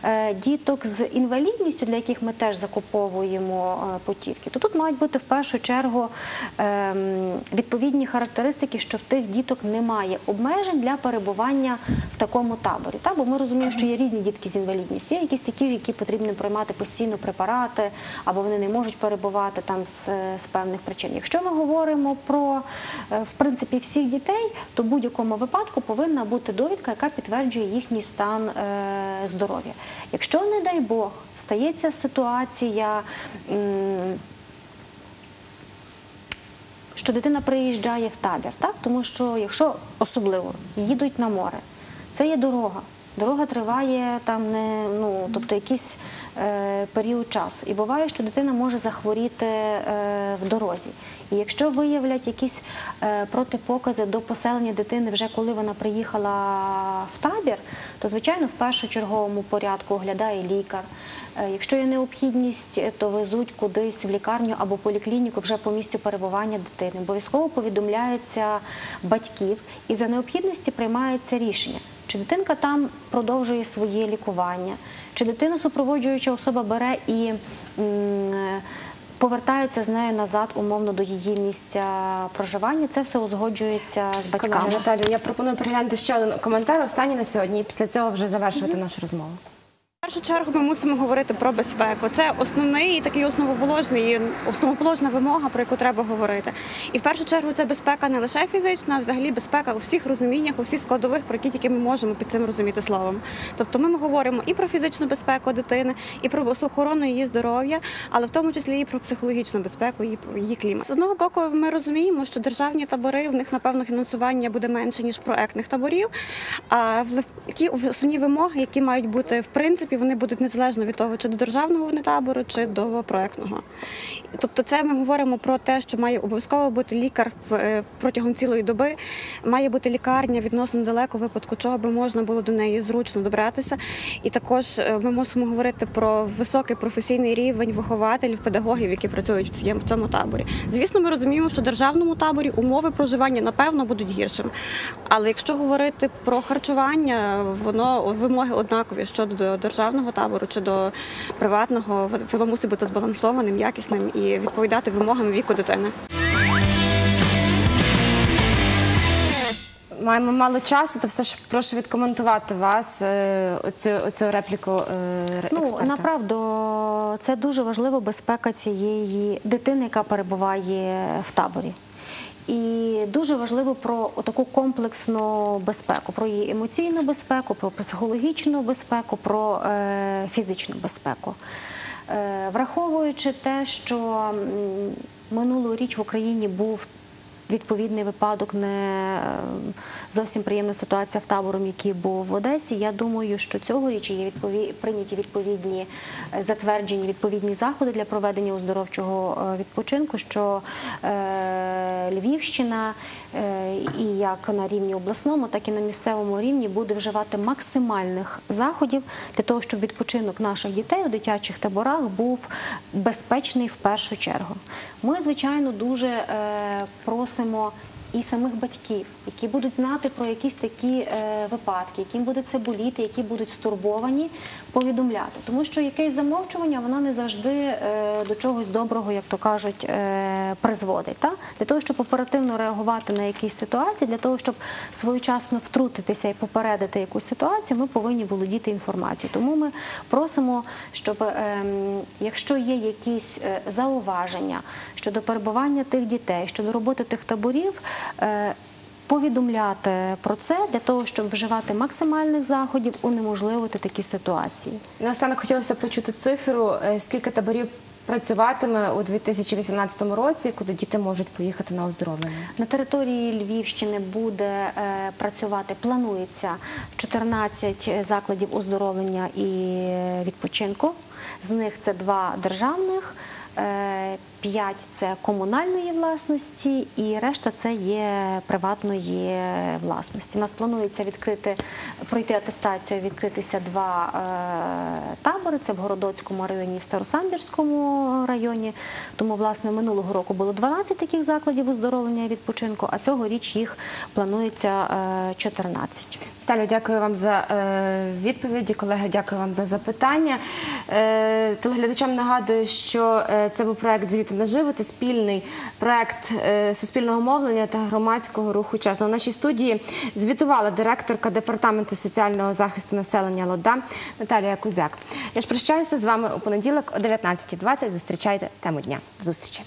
е, діток з інвалідністю, для яких ми теж закуповуємо е, путівки, то тут мають бути в першу чергу ем, відповідні характеристики, що в тих діток немає обмежень для перебування в такому таборі. Так? Бо ми розуміємо, що є різні дітки з інвалідністю. Є якісь такі, які потрібно приймати постійно препарати, або вони не можуть перебувати там з, з певних причин. Якщо ми говоримо про е, в принципі всіх дітей, то в будь-якому випадку повинна бути довідка, яка підтверджує їхній стан е, здоров'я. Якщо, не дай Бог, стається ситуація. що дитина приїжджає в табір, так? тому що якщо особливо їдуть на море, це є дорога. Дорога триває там не ну, тобто якийсь е, період часу. І буває, що дитина може захворіти е, в дорозі. І якщо виявлять якісь е, протипокази до поселення дитини, вже коли вона приїхала в табір, то звичайно в першочерговому порядку оглядає лікар. Е, Якщо є необхідність, е, то везуть кудись в лікарню або поліклініку вже по місцю перебування дитини. Обов'язково повідомляється батьків і за необхідності приймається рішення, чи дитинка там продовжує своє лікування, чи дитину супроводжуюча особа бере і повертається з нею назад умовно до її місця проживання. Це все узгоджується з батьками. Наталю, я пропоную переглянути ще один коментар, останній на сьогодні, і після цього вже завершувати нашу розмову. В першу чергу ми мусимо говорити про безпеку. Це основний такий основоположний, основоположна вимога, про яку треба говорити. І в першу чергу це безпека не лише фізична, а взагалі безпека у всіх розуміннях, у всіх складових, про які тільки ми можемо під цим розуміти словом. Тобто ми говоримо і про фізичну безпеку дитини, і про охорону її здоров'я, але в тому числі і про психологічну безпеку, і її клімат. З одного боку, ми розуміємо, що державні табори в них напевно фінансування буде менше ніж проектних таборів. А ті основні вимоги, які мають бути в принципі, вони будуть незалежно від того, чи до державного вони табору, чи до проектного. Тобто, це ми говоримо про те, що має обов'язково бути лікар е, протягом цілої доби, має бути лікарня відносно далеко, випадку чого би можна було до неї зручно добратися. І також е, ми мусимо говорити про високий професійний рівень вихователів, педагогів, які працюють в цьому- таборі. Звісно, ми розуміємо, що в державному таборі умови проживання напевно будуть гіршими. Але якщо говорити про харчування, воно вимоги однакові щодо до державного табору чи до приватного, воно мусить бути збалансованим, якісним і відповідати вимогам віку дитини. Маємо мало часу, то все ж прошу відкоментувати вас е, оцю, оцю репліку е, Ну, направду, це дуже важливо безпека цієї дитини, яка перебуває в таборі. І дуже важливо про таку комплексну безпеку, про її емоційну безпеку, про психологічну безпеку, про е, фізичну безпеку. Е, враховуючи те, що минулу річ в Україні був відповідний випадок, не е, зовсім приємна ситуація в табором, який був в Одесі. Я думаю, що цьогоріч є відпові... прийняті відповідні е, затверджені відповідні заходи для проведення оздоровчого е, відпочинку, що Львівщина і як на рівні обласному, так і на місцевому рівні буде вживати максимальних заходів для того, щоб відпочинок наших дітей у дитячих таборах був безпечний в першу чергу. Ми, звичайно, дуже е, просимо і самих батьків, які будуть знати про якісь такі е, випадки, яким буде це боліти, які будуть стурбовані, повідомляти. Тому що якесь замовчування воно не завжди е, до чогось доброго, як то кажуть, е, призводить. Для того, щоб оперативно реагувати на якісь ситуації, для того, щоб своєчасно втрутитися і попередити якусь ситуацію, ми повинні володіти інформацією. Тому ми просимо, щоб ем, якщо є якісь зауваження щодо перебування тих дітей, щодо роботи тих таборів. Е, Повідомляти про це для того, щоб вживати максимальних заходів, унеможливити такі ситуації. Наостанок хотілося почути цифру, е, скільки таборів працюватиме у 2018 році, куди діти можуть поїхати на оздоровлення. На території Львівщини буде е, працювати, планується 14 закладів оздоровлення і відпочинку. З них це два державних, 5 це комунальної власності, і решта це є приватної власності. У нас планується відкрити пройти атестацію, відкритися два е, табори. Це в Городоцькому районі і в Старосамбірському районі. Тому, власне, минулого року було 12 таких закладів оздоровлення і відпочинку, а цьогоріч їх планується е, 14. Віталію, дякую вам за е, відповіді. Колеги, дякую вам за запитання. Е, телеглядачам нагадую, що е, це був проект «Звіти наживо. Це спільний проект е, суспільного мовлення та громадського руху часу. У нашій студії звітувала директорка департаменту соціального захисту населення ЛОДА Наталія Кузяк. Я ж прощаюся з вами у понеділок о 19.20. Зустрічайте тему дня. Зустрічі.